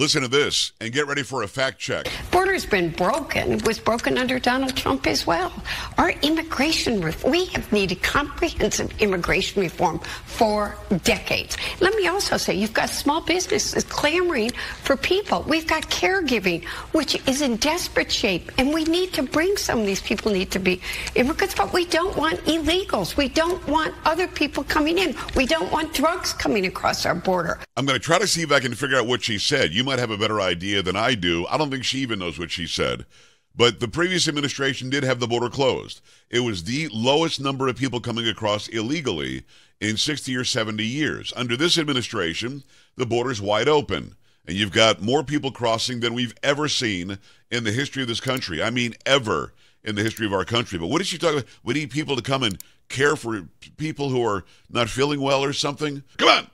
Listen to this and get ready for a fact check. Border's been broken. It was broken under Donald Trump as well. Our immigration reform, we have needed comprehensive immigration reform for decades. Let me also say, you've got small businesses clamoring for people. We've got caregiving, which is in desperate shape, and we need to bring some of these people need to be immigrants, but we don't want illegals. We don't want other people coming in. We don't want drugs coming across our border. I'm going to try to see if I can figure out what she said. You might have a better idea than I do. I don't think she even knows what she said. But the previous administration did have the border closed. It was the lowest number of people coming across illegally in 60 or 70 years. Under this administration, the border's wide open. And you've got more people crossing than we've ever seen in the history of this country. I mean, ever in the history of our country. But what did she talk about? We need people to come and care for people who are not feeling well or something. Come on.